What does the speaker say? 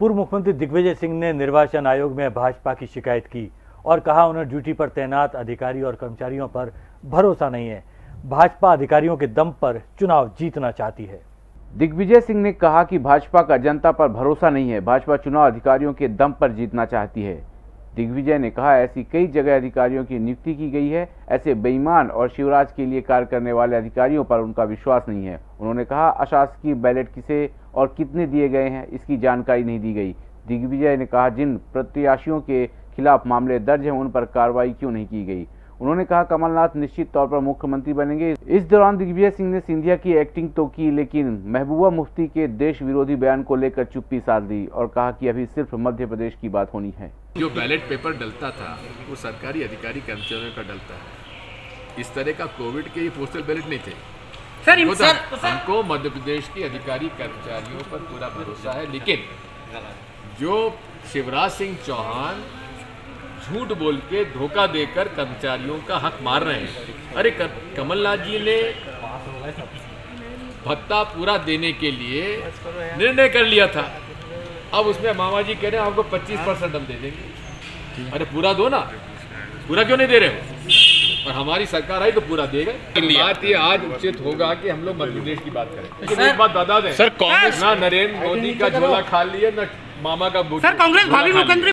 पूर्व मुख्यमंत्री दिग्विजय सिंह ने निर्वाचन आयोग में भाजपा की शिकायत की और कहा, उन्हें ड्यूटी पर तैनात अधिकारी और कर्मचारियों पर भरोसा नहीं है। भाजपा अधिकारियों के दम पर चुनाव जीतना चाहती है। दिग्विजय सिंह ने कहा कि भाजपा का जनता पर भरोसा नहीं है। भाजपा चुनाव अधिकारियों के दम पर जीतना चाहती है। दिग्विजय ने कहा, ऐसी कई जगह अधिकारियों की नियुक्ति की गई है। ऐसे बेईमान और शिवराज के लिए कार्य करने वाले अधिकारियों पर उनका विश्वास नहीं है। उन्होंने कहा, अशासकीय बैलेट किसे और कितने दिए गए हैं, इसकी जानकारी नहीं दी गई। दिग्विजय ने कहा, जिन प्रत्याशियों के खिलाफ मामले दर्ज हैं, उन पर कार्रवाई क्यों नहीं की गई? उन्होंने कहा कमलनाथ निश्चित तौर पर मुख्यमंत्री बनेंगे। इस दौरान दिग्विजय सिंह ने सिंधिया की एक्टिंग तो की लेकिन महबूबा मुफ्ती के देश विरोधी बयान को लेकर चुप्पी साध दी और कहा कि अभी सिर्फ़ मध्य प्रदेश की बात होनी है। जो बैलेट पेपर डलता था वो सरकारी अधिकारी कर्मचारियों का डलता है। इस तरह का कोविड के ये पोस्टल बैलेट नहीं थे। सर तो सर हमको मध्य प्रदेश के अधिकारी कर्मचारियों पर पूरा भरोसा है लेकिन जो शिवराज सिंह चौहान झूठ बोल के धोखा देकर कर्मचारियों का हक मार रहे हैं। अरे कमलनाथ जी ने भत्ता पूरा देने के लिए निर्णय कर लिया था। अब उसमें मामा जी कह रहे हैं आपको 25 परसेंट हम दे देंगे। अरे पूरा दो ना। पूरा क्यों नहीं दे रहे हो? और हमारी सरकार आई तो पूरा देगा बात ये आज उचित होगा कि हम लोग मध्य प्रदेश की बात करें। लेकिन एक बात बता दें सर, कांग्रेस- ना नरेंद्र मोदी का झोला खा लिया ना मामा का सर कांग्रेस भावी। मुख्यमंत्री